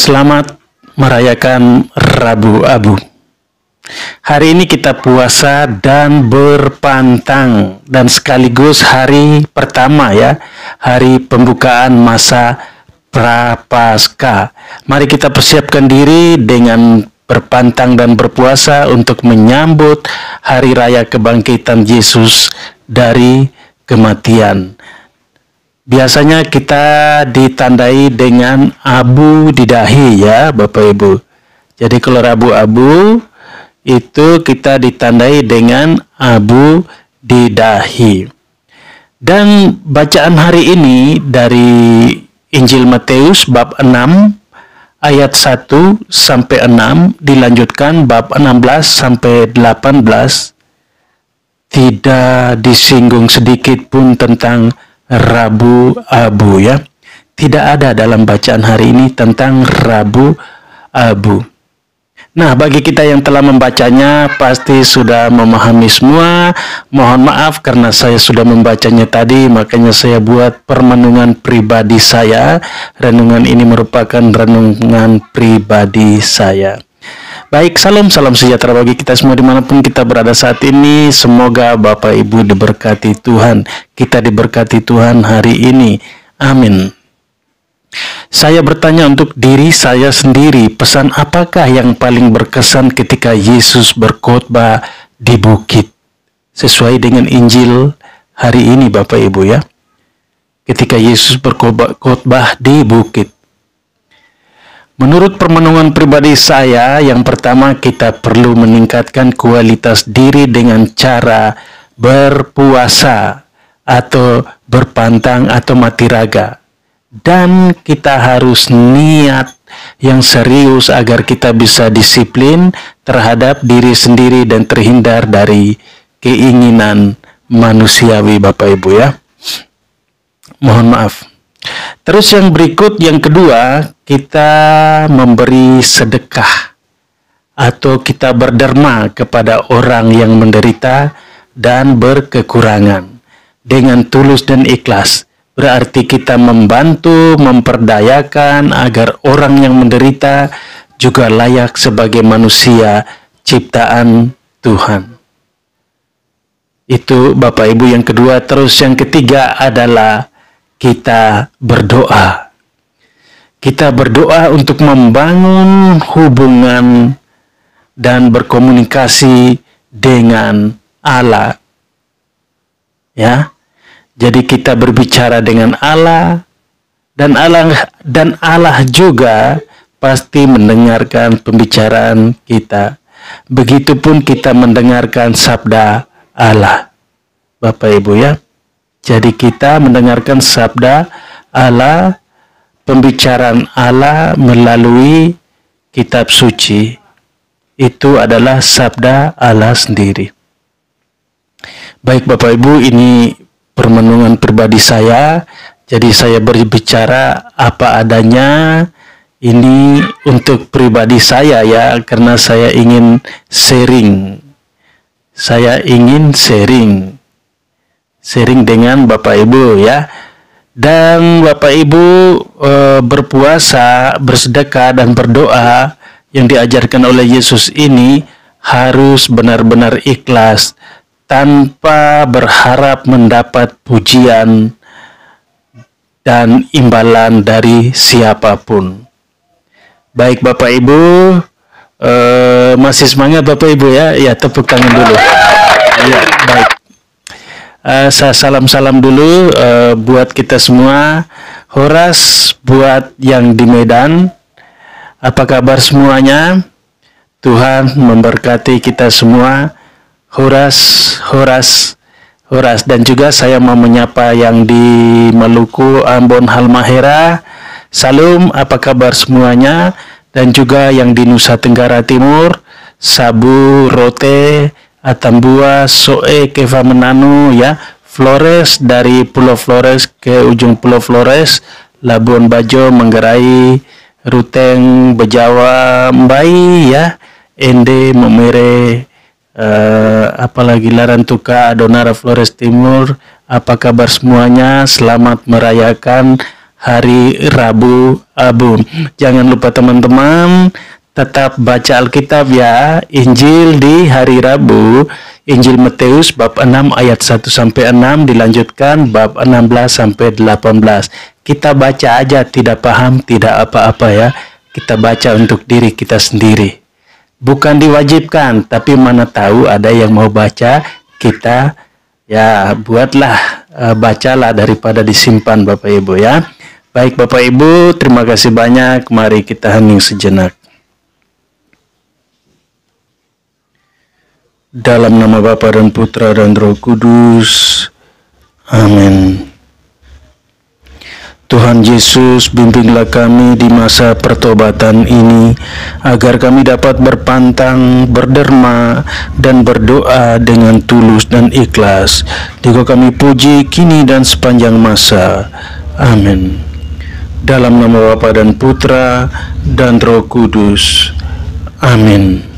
Selamat merayakan Rabu Abu. Hari ini kita puasa dan berpantang dan sekaligus hari pertama ya, hari pembukaan masa Prapaskah. Mari kita persiapkan diri dengan berpantang dan berpuasa untuk menyambut hari raya kebangkitan Yesus dari kematian. Biasanya kita ditandai dengan abu di dahi ya Bapak Ibu. Jadi kalau abu-abu itu kita ditandai dengan abu di dahi. Dan bacaan hari ini dari Injil Matius bab 6 ayat 1 sampai 6 dilanjutkan bab 16 sampai 18 tidak disinggung sedikit pun tentang Rabu Abu ya. Tidak ada dalam bacaan hari ini tentang Rabu Abu. Nah, bagi kita yang telah membacanya pasti sudah memahami semua. Mohon maaf karena saya sudah membacanya tadi, makanya saya buat permenungan pribadi saya. Renungan ini merupakan renungan pribadi saya. Baik, salam salam sejahtera bagi kita semua di mana pun kita berada saat ini. Semoga Bapak Ibu diberkati Tuhan. Kita diberkati Tuhan hari ini. Amin. Saya bertanya untuk diri saya sendiri, pesan apakah yang paling berkesan ketika Yesus berkhotbah di bukit? Sesuai dengan Injil hari ini Bapak Ibu ya. Ketika Yesus berkhotbah di bukit. Menurut permenungan pribadi saya, yang pertama kita perlu meningkatkan kualitas diri dengan cara berpuasa atau berpantang atau mati raga. Dan kita harus niat yang serius agar kita bisa disiplin terhadap diri sendiri dan terhindar dari keinginan manusiawi Bapak Ibu ya. Mohon maaf. Terus yang berikut, yang kedua, kita memberi sedekah atau kita berderma kepada orang yang menderita dan berkekurangan dengan tulus dan ikhlas. Berarti kita membantu, memperdayakan agar orang yang menderita juga layak sebagai manusia ciptaan Tuhan. Itu Bapak Ibu yang kedua. Terus yang ketiga adalah kita berdoa. Kita berdoa untuk membangun hubungan dan berkomunikasi dengan Allah. Ya. Jadi kita berbicara dengan Allah dan Allah dan Allah juga pasti mendengarkan pembicaraan kita. Begitupun kita mendengarkan sabda Allah. Bapak Ibu ya. Jadi kita mendengarkan sabda Allah, pembicaraan Allah melalui kitab suci. Itu adalah sabda Allah sendiri. Baik Bapak Ibu, ini permenungan pribadi saya. Jadi saya berbicara apa adanya. Ini untuk pribadi saya ya, karena saya ingin sharing. Saya ingin sharing sharing dengan Bapak Ibu ya. Dan Bapak Ibu e, berpuasa, bersedekah dan berdoa yang diajarkan oleh Yesus ini harus benar-benar ikhlas tanpa berharap mendapat pujian dan imbalan dari siapa pun. Baik Bapak Ibu, e, masih semangat Bapak Ibu ya? Ya tepuk tangan dulu. Ya, baik. Uh, saya salam-salam dulu uh, buat kita semua. Horas buat yang di Medan. Apa kabar semuanya? Tuhan memberkati kita semua. Horas, Horas, Horas. Dan juga saya mau menyapa yang di Maluku, Ambon, Halmahera. Salam, apa kabar semuanya? Dan juga yang di Nusa Tenggara Timur, Sabu, Rote, Atambua, Soe, Keva Menanu ya, Flores dari Pulau Flores ke ujung Pulau Flores, Labuan Bajo, Manggarai, Ruteng, Bejawa, Mbai ya, Ende, Memere, uh, apalagi Larantuka, Adonara Flores Timur, apa kabar semuanya? Selamat merayakan hari Rabu Abu. Jangan lupa teman-teman tetap baca Alkitab ya. Injil di hari Rabu, Injil Matius bab 6 ayat 1 sampai 6 dilanjutkan bab 16 sampai 18. Kita baca aja tidak paham tidak apa-apa ya. Kita baca untuk diri kita sendiri. Bukan diwajibkan, tapi mana tahu ada yang mau baca, kita ya buatlah uh, bacalah daripada disimpan Bapak Ibu ya. Baik Bapak Ibu, terima kasih banyak. Mari kita hening sejenak. Dalam nama Bapa dan Putra dan Roh Kudus. Amin. Tuhan Yesus, bimbinglah kami di masa pertobatan ini, agar kami dapat berpantang, berderma, dan berdoa dengan tulus dan ikhlas. Juga kami puji kini dan sepanjang masa. Amin. Dalam nama Bapa dan Putra dan Roh Kudus. Amin.